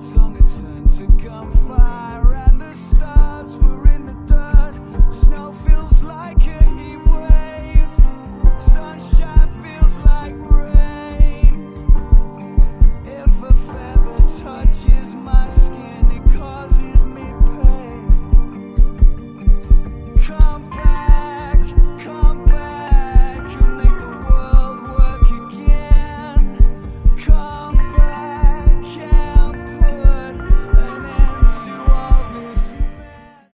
didn't.